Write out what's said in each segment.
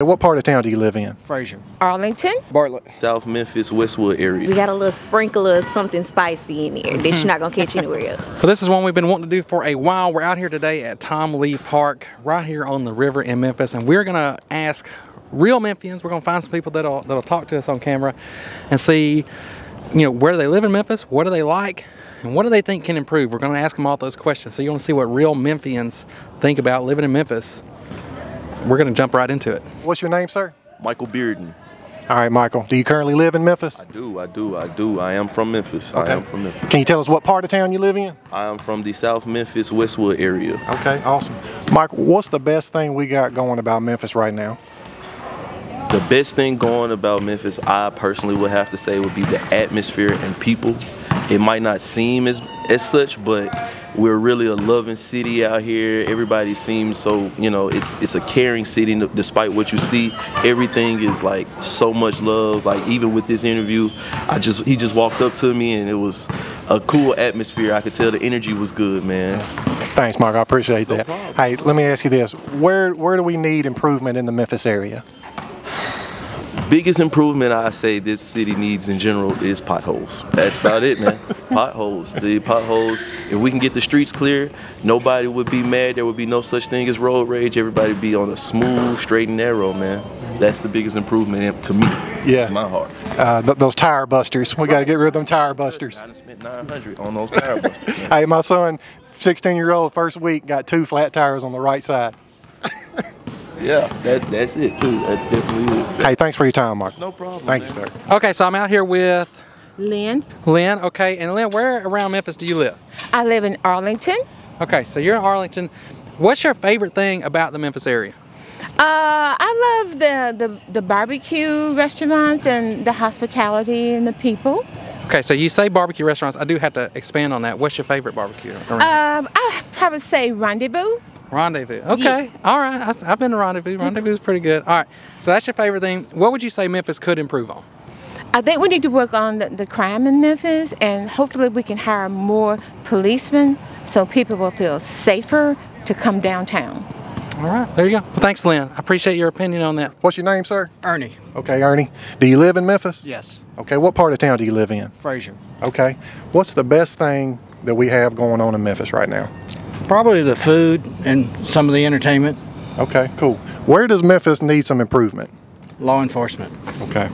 What part of town do you live in? Frayser. Arlington. Bartlett. South Memphis, Westwood area. We got a little sprinkle of something spicy in here that you're not gonna catch anywhere else. Well, this is one we've been wanting to do for a while. We're out here today at Tom Lee Park, right here on the river in Memphis, and we're gonna ask real Memphians. We're gonna find some people that'll that'll talk to us on camera, and see, you know, where do they live in Memphis? What do they like? And what do they think can improve? We're going to ask them all those questions. So you want to see what real Memphians think about living in Memphis? We're going to jump right into it. What's your name, sir? Michael Bearden. All right, Michael. Do you currently live in Memphis? I do, I do, I do. I am from Memphis. I am from Memphis. Can you tell us what part of town you live in? I am from the South Memphis, Westwood area. Okay, awesome. Michael, what's the best thing we got going about Memphis right now? The best thing going about Memphis, I personally would have to say, would be the atmosphere and people. It might not seem as as such, but we're really a loving city out here. Everybody seems so, you know, it's it's a caring city despite what you see. Everything is like so much love. Like even with this interview, I just he just walked up to me and it was a cool atmosphere. I could tell the energy was good, man. Thanks, Mark. I appreciate that. problem. hey, let me ask you this: Where where do we need improvement in the Memphis area? Biggest improvement I say this city needs in general is potholes. That's about it, man. potholes. The potholes. If we can get the streets clear, nobody would be mad. There would be no such thing as road rage. Everybody would be on a smooth, straight and narrow, man. That's the biggest improvement to me. Yeah. in my heart. Uh, th- those tire busters. We got to get rid of them tire busters. I spent 900 on those tire busters. Hey, my son, 16 year old, first week, got two flat tires on the right side. Yeah, that's that's it too. That's definitely it. Hey, thanks for your time, Mark. no problem. Thank you, man. sir. Okay, so I'm out here with Lynn. Lynn. Okay, and Lynn, where around Memphis do you live? I live in Arlington. Okay, so you're in Arlington. What's your favorite thing about the Memphis area? Uh, I love the, the, the barbecue restaurants and the hospitality and the people. Okay, so you say barbecue restaurants. I do have to expand on that. What's your favorite barbecue? around? Um, I probably say Rendezvous. Rendezvous. Okay. All right. I, have been to Rendezvous. Mm-hmm. Rendezvous is pretty good. All right. So that's your favorite thing. What would you say Memphis could improve on? I think we need to work on the, the crime in Memphis and hopefully we can hire more policemen so people will feel safer to come downtown. All right. There you go. Well, thanks, Lynn. I appreciate your opinion on that. What's your name, sir? Ernie. Okay, Ernie. Do you live in Memphis? Yes. Okay, what part of town do you live in? Frayser. Okay. What's the best thing that we have going on in Memphis right now? Probably the food and some of the entertainment. Okay, cool. Where does Memphis need some improvement? Law enforcement. Okay.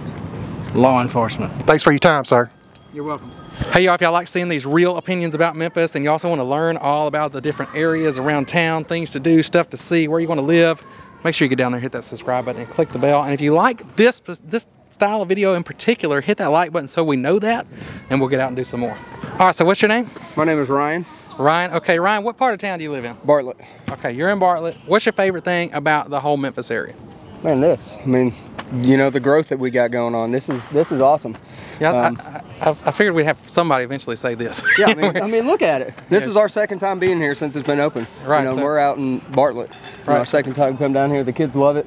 Law enforcement. Thanks for your time, sir. You're welcome. Hey, y'all, if y'all like seeing these real opinions about Memphis and you also want to learn all about the different areas around town, things to do, stuff to see, where you want to live, make sure you get down there, hit that subscribe button, and click the bell. And if you like this this style of video in particular, hit that like button so we know that, and we'll get out and do some more. All right, so what's your name? My name is Ryan Ryan. Okay, Ryan, what part of town do you live in? Bartlett. Okay, you're in Bartlett. What's your favorite thing about the whole Memphis area? Man, this. I mean, you know the growth that we got going on. This is this is awesome. Yeah, I- Um, I, I, I figured we'd have somebody eventually say this. Yeah, I mean, I mean, look at it. This is our second time being here since it's been open. Right, You know, so- we're out in Bartlett. Right. Our second time come down here. The kids love it.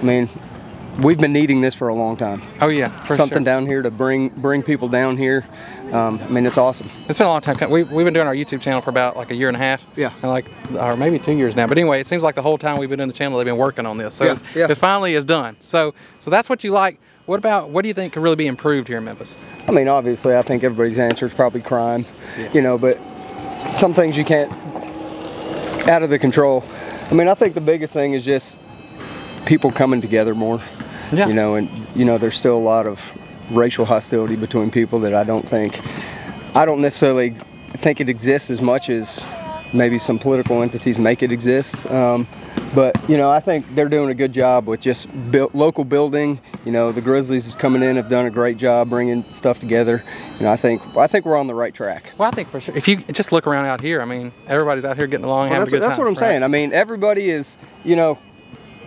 I mean, we've been needing this for a long time. oh yeah, for Something sure. down here to bring bring people down here. Um, I mean, it's awesome. It's been a long time. We, we've been doing our YouTube channel for about like a year and a half. Yeah. And like, or maybe two years now. But anyway, it seems like the whole time we've been doing the channel, they've been working on this. So Yeah, it's, yeah. it finally is done. So so that's what you like. What about what do you think could really be improved here in Memphis? I mean, obviously, I think everybody's answer is probably crime, Yeah. you know, but some things you can't out of the control. I mean, I think the biggest thing is just people coming together more, Yeah. you know, and you know, there's still a lot of racial hostility between people that I don't think, I don't necessarily think it exists as much as maybe some political entities make it exist. Um, but you know, I think they're doing a good job with just built local building. You know, the Grizzlies coming in have done a great job bringing stuff together. And I think I think we're on the right track. Well, I think for sure. If you just look around out here, I mean, everybody's out here getting along, Well, having that's a good that's time. what I'm right? saying. I mean, everybody is, you know,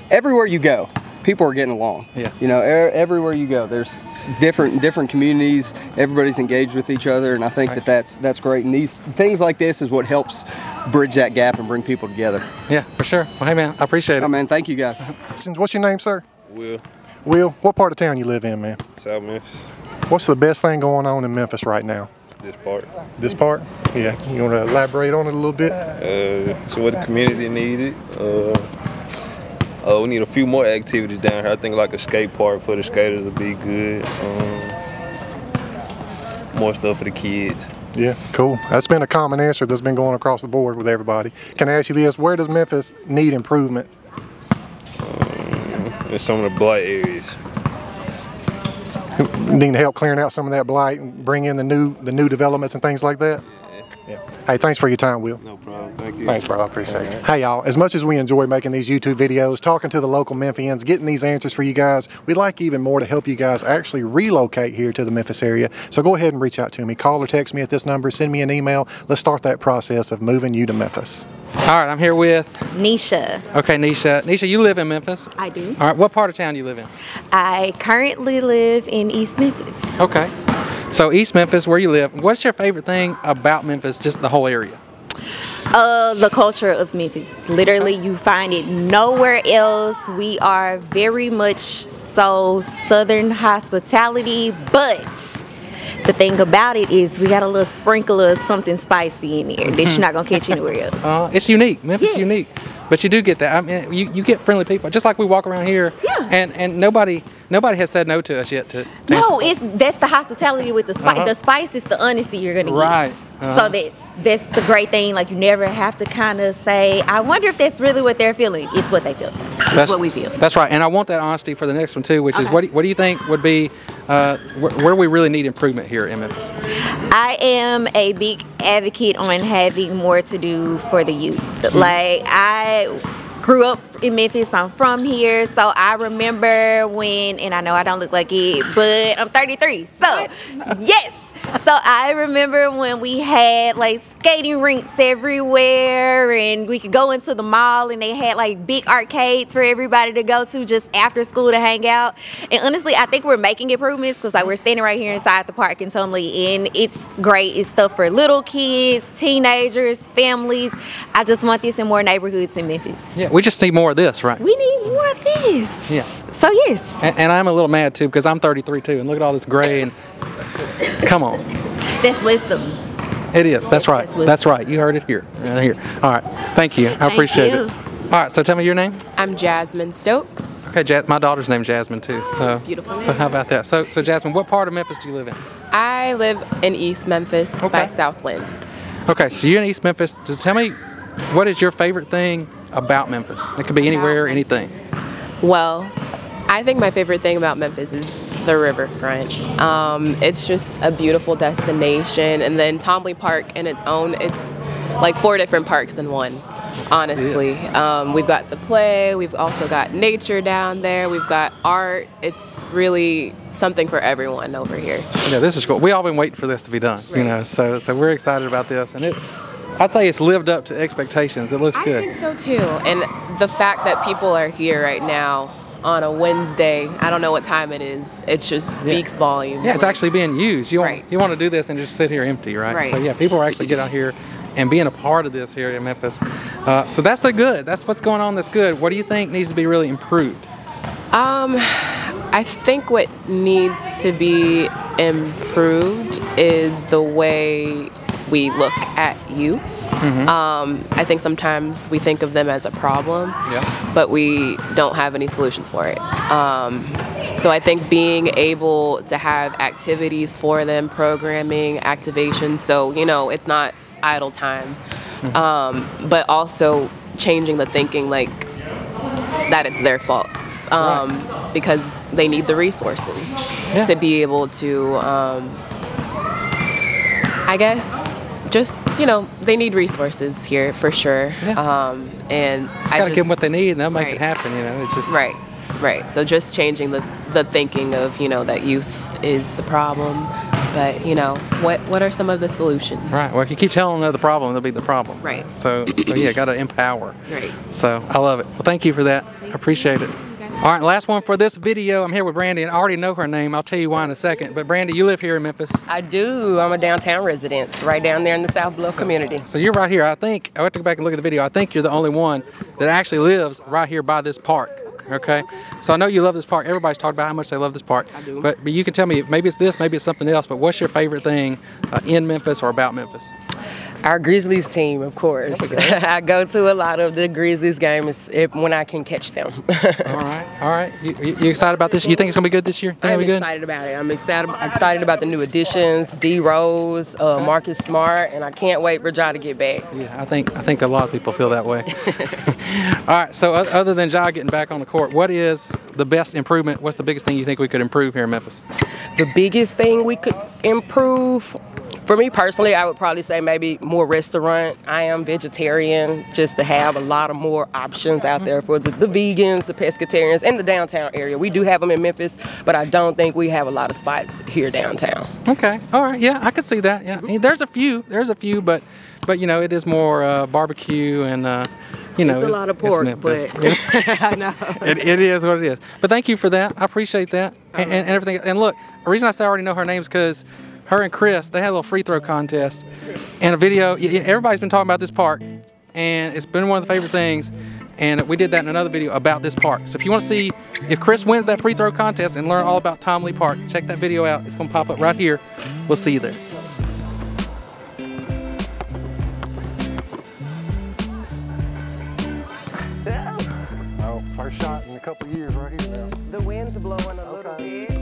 everywhere you go, people are getting along. Yeah. You know, er, everywhere you go, there's different different communities. Everybody's engaged with each other, and I think that that's that's great. And these things like this is what helps bridge that gap and bring people together. Yeah, for sure. Well, hey man, I appreciate it. Oh man, thank you guys. What's your name, sir? Will, Will, what part of town you live in, man? South Memphis, What's the best thing going on in Memphis right now? this part. This part? Yeah. You want to elaborate on it a little bit? Uh, so what the community needed. Uh, Uh, we need a few more activities down here. I think like a skate park for the skaters would be good. Um, more stuff for the kids. Yeah, cool. That's been a common answer that's been going across the board with everybody. Can I ask you this? Where does Memphis need improvement? In some of the blight areas. Need help clearing out some of that blight and bring in the new the new developments and things like that? Yeah. Hey, thanks for your time, Will. No problem. Thank you. Thanks, bro. I appreciate it. Hey, y'all. As much as we enjoy making these YouTube videos, talking to the local Memphians, getting these answers for you guys, we'd like even more to help you guys actually relocate here to the Memphis area. So go ahead and reach out to me. Call or text me at this number. Send me an email. Let's start that process of moving you to Memphis. All right, I'm here with. Nisha, Okay, Nisha. Nisha, you live in Memphis. I do. All right, what part of town do you live in? I currently live in East Memphis. Okay. So East Memphis, where you live. What's your favorite thing about Memphis? Just the whole area. Uh, the culture of Memphis. Literally, you find it nowhere else. We are very much so Southern hospitality, but the thing about it is we got a little sprinkle of something spicy in there that you're not gonna catch anywhere else. Uh, it's unique. Memphis is Yes. unique. But you do get that. I mean, you, you get friendly people. Just like we walk around here. Yeah. And and nobody nobody has said no to us yet. To, to No, it's that's the hospitality with the spice. Uh-huh. The spice is the honesty you're gonna Right. get. Uh-huh. So that's that's the great thing. Like you never have to kind of say, "I wonder if that's really what they're feeling." It's what they feel. It's That's what we feel. That's right. And I want that honesty for the next one too, which is what do, what do you think would be uh, where, where we really need improvement here in Memphis? I am a big advocate on having more to do for the youth. Mm-hmm. Like I grew up in Memphis. I'm from here, so I remember when, and I know I don't look like it, but I'm 33. So yes. So I remember when we had like skating rinks everywhere and we could go into the mall and they had like big arcades for everybody to go to just after school to hang out. And honestly, I think we're making improvements because like we're standing right here inside the park in Tom Lee and it's great. It's stuff for little kids, teenagers, families. I just want this in more neighborhoods in Memphis. Yeah, we just need more of this, right? We need more of this. Yeah. So yes, And, and I'm a little mad too because I'm 33 too, and look at all this gray and come on, that's wisdom. it is. That's right. That's That's right. You heard it here. Right here. All right. Thank you. I appreciate you. it. All right. So tell me your name. I'm Jasmine Stokes. Okay, Jas- my daughter's named Jasmine too. Oh, so Beautiful So how about that? So so Jasmine, what part of Memphis do you live in? I live in East Memphis Okay. by Southland. Okay, so you're in East Memphis. So tell me, what is your favorite thing about Memphis? It could be anywhere, anything. Well, I think my favorite thing about Memphis is the riverfront. Um, it's just a beautiful destination, and then Tom Lee Park in its own, it's like four different parks in one. Honestly, um, we've got the play. We've also got nature down there. We've got art. It's really something for everyone over here. Yeah, this is cool. We all been waiting for this to be done. You know, so so we're excited about this, and it's. I'd say it's lived up to expectations. It looks I good. I think so too. And the fact that people are here right now on a Wednesday, I don't know what time it is, it just speaks volumes. Yeah, it's actually being used. You want you want to do this and just sit here empty, right? Right. So yeah, people are actually getting out here and being a part of this here in Memphis. Uh, so that's the good. That's what's going on. That's good. What do you think needs to be really improved? Um, I think what needs to be improved is the way we look at youth. Um, I think sometimes we think of them as a problem, Yeah. but we don't have any solutions for it. Um, so I think being able to have activities for them, programming, activations, so you know it's not idle time, um, but also changing the thinking like that it's their fault um, because they need the resources Yeah. to be able to. Um, I guess just you know they need resources here for sure, Yeah. um, and Just I gotta give them what they need, and they'll make it happen. You know, it's just Right, right. So just changing the the thinking of you know that youth is the problem, but you know what what are some of the solutions? Right. Well, if you keep telling them the problem, they'll be the problem. Right. So, so yeah, got to empower. Right. So I love it. Well, thank you for that. I appreciate it. All right, last one for this video. I'm here with Brandy, and I already know her name. I'll tell you why in a second. But Brandy, you live here in Memphis, I do. I'm a downtown resident, right down there in the South Bluff community. so you're right here. I think I have to go back and look at the video. I think you're the only one that actually lives right here by this park. Okay. So I know you love this park. Everybody's talked about how much they love this park. I do. But but you can tell me maybe it's this, maybe it's something else. But what's your favorite thing uh, in Memphis or about Memphis? Our Grizzlies team, of course. I go to a lot of the Grizzlies games if, when I can catch them. all right, all right. You, you, excited about this? You think it's gonna be good this year? Think I'm excited about it. I'm excited excited about the new additions, D Rose, uh, Marcus Smart, and I can't wait for Ja to get back. Yeah, I think I think a lot of people feel that way. all right. So other than Ja getting back on the court, what is the best improvement? What's the biggest thing you think we could improve here in Memphis? The biggest thing we could improve, for me personally, I would probably say maybe more restaurant. I am vegetarian, just to have a lot of more options out there for the, the vegans, the pescatarians, and the downtown area. We do have them in Memphis, but I don't think we have a lot of spots here downtown. Okay. All right. Yeah, I can see that. Yeah. I mean, there's a few. There's a few, but but you know, it is more uh, barbecue and uh, you know, It's a lot of pork, but I know. it, it is what it is. But thank you for that. I appreciate that and, and, and everything. And look, the reason I say I already know her name is because her and Chris they had a little free throw contest and a video. y- y- Everybody's been talking about this park, and it's been one of the favorite things. And we did that in another video about this park. So if you want to see if Chris wins that free throw contest and learn all about Tom Lee Park, check that video out. It's gonna pop up right here. We'll see you there. Oh, first shot in a couple years right here now. The wind's blowing a little bit.